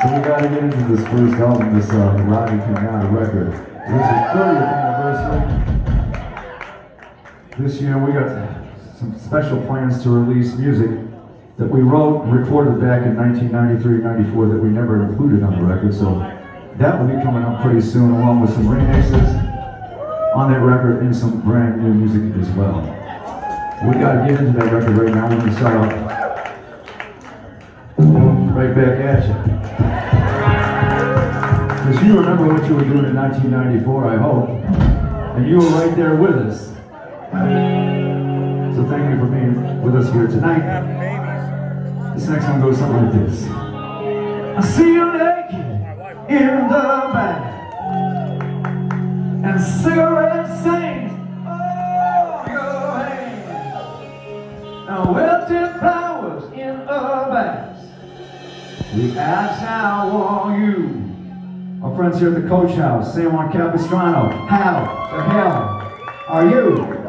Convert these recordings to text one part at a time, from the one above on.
So we got to get into this first album, this uh, Rotting Piñata record. It is the 30th anniversary. This year we got some special plans to release music that we wrote and recorded back in 1993-94 that we never included on the record. So that will be coming up pretty soon, along with some remixes on that record and some brand new music as well. We got to get into that record right now. We're to start off right back at you. Because you remember what you were doing in 1994, I hope. And you were right there with us. So thank you for being with us here tonight. This next one goes something like this. I see you naked in the back. And cigarette We ask how are you? Our friends here at the Coach House, San Juan Capistrano, how the hell are you?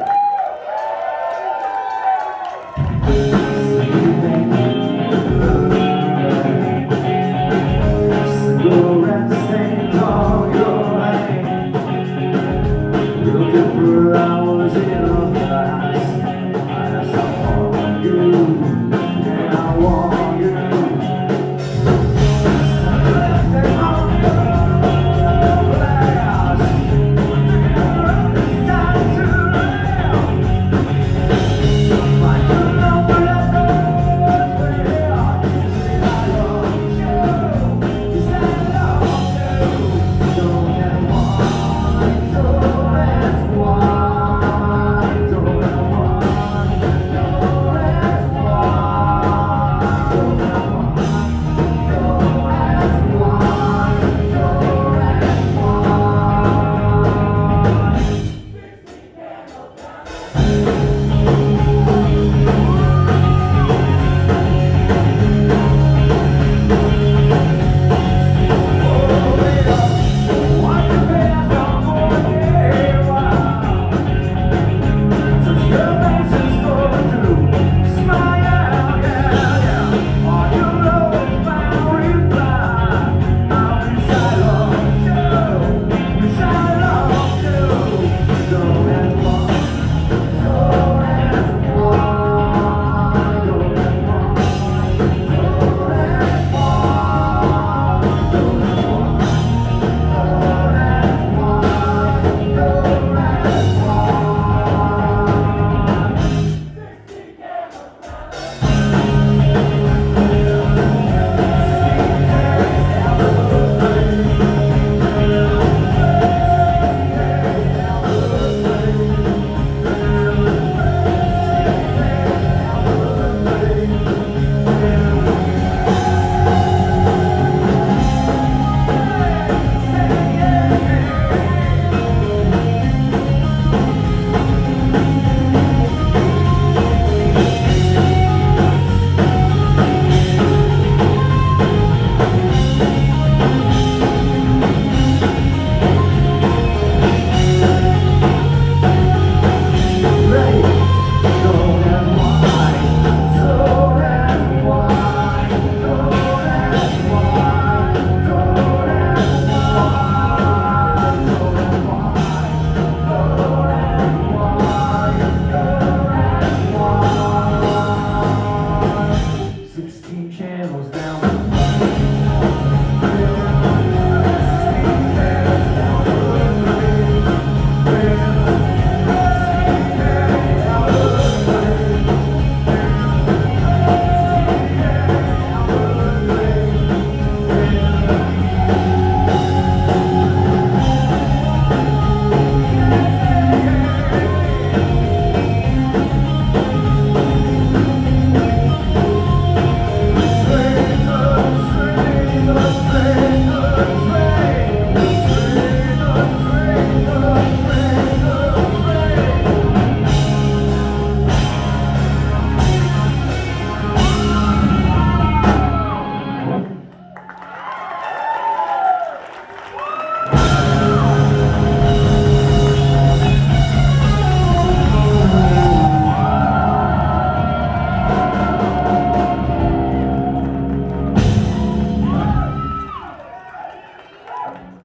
Yeah.